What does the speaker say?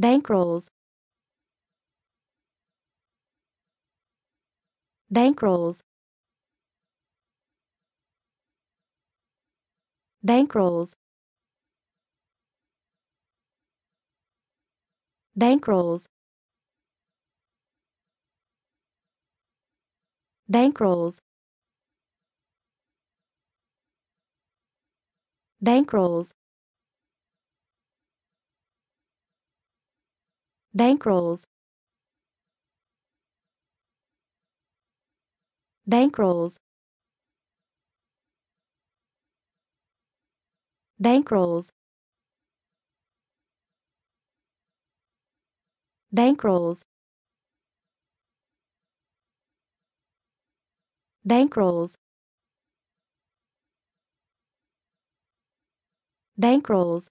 bankrolls. Bankrolls. Bankrolls. Bankrolls. Bankrolls. Bankrolls bankrolls. Bankrolls. Bankrolls. Bankrolls. Bankrolls. Bankrolls